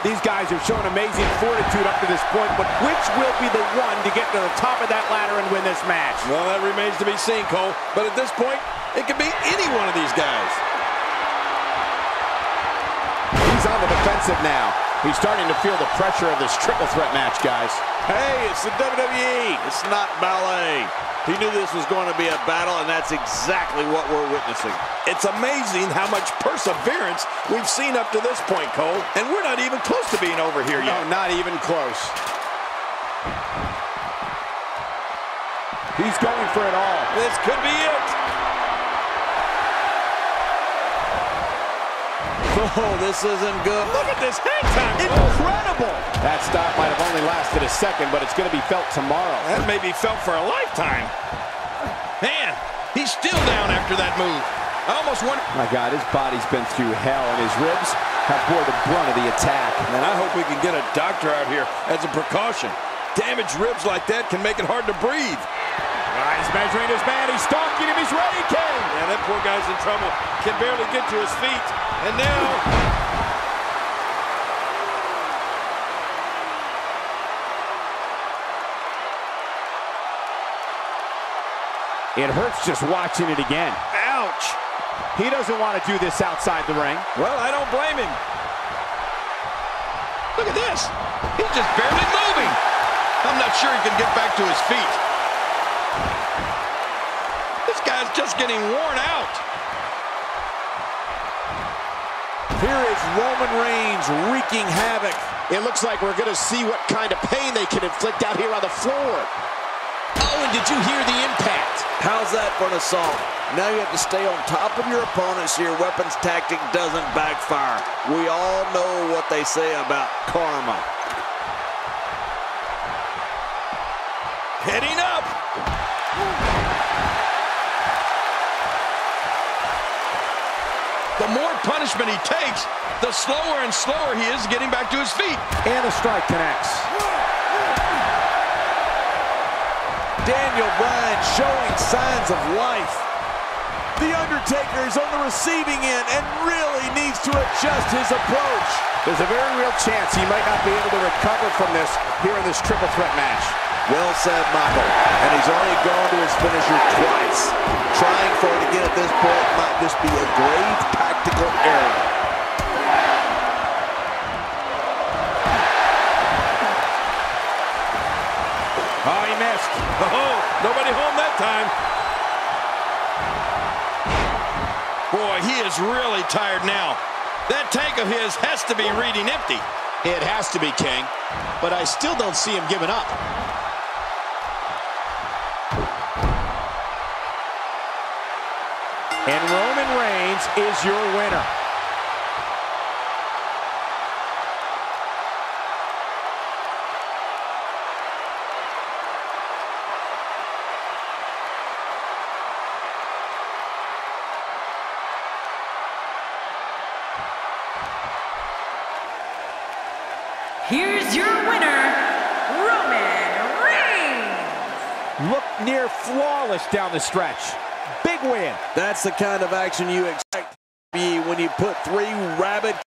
These guys have shown amazing fortitude up to this point, but which will be the one to get to the top of that ladder and win this match? Well, that remains to be seen, Cole. But at this point, it could be any one of these guys. He's on the defensive now. He's starting to feel the pressure of this triple threat match, guys. Hey, it's the WWE. It's not ballet. He knew this was going to be a battle, and that's exactly what we're witnessing. It's amazing how much perseverance we've seen up to this point, Cole. And we're not even close to being over here yet. No, not even close. He's going for it all. This could be it. Oh, this isn't good. Look at this hang time. Incredible! That stop might have only lasted a second, but it's going to be felt tomorrow. That may be felt for a lifetime. Man, he's still down after that move. I almost wonder. My God, his body's been through hell, and his ribs have bore the brunt of the attack. And I hope we can get a doctor out here as a precaution. Damaged ribs like that can make it hard to breathe. Ah, he's measuring his man. He's stalking him. He's ready, King. Yeah, that poor guy's in trouble. Can barely get to his feet. And now... It hurts just watching it again. Ouch! He doesn't want to do this outside the ring. Well, I don't blame him. Look at this. He's just barely moving. I'm not sure he can get back to his feet. This guy's just getting worn out. Here is Roman Reigns wreaking havoc. It looks like we're going to see what kind of pain they can inflict out here on the floor. Oh, and did you hear the impact? How's that for an assault? Now you have to stay on top of your opponent so your weapons tactic doesn't backfire. We all know what they say about karma. Heading up. The more punishment he takes, the slower and slower he is getting back to his feet. And the strike connects. Daniel Bryan showing signs of life. The Undertaker is on the receiving end and really needs to adjust his approach. There's a very real chance he might not be able to recover from this here in this triple threat match. Well said, Michael. And he's only gone to his finisher twice. Trying for it again at this point might just be a grave Oh, he missed. Oh, nobody home that time. Boy, he is really tired now. That tank of his has to be reading empty. It has to be, King. But I still don't see him giving up. And Roman Reigns is your winner. Here's your winner, Roman Reigns. Look near flawless down the stretch. Big win. That's the kind of action you expect when you put three rabid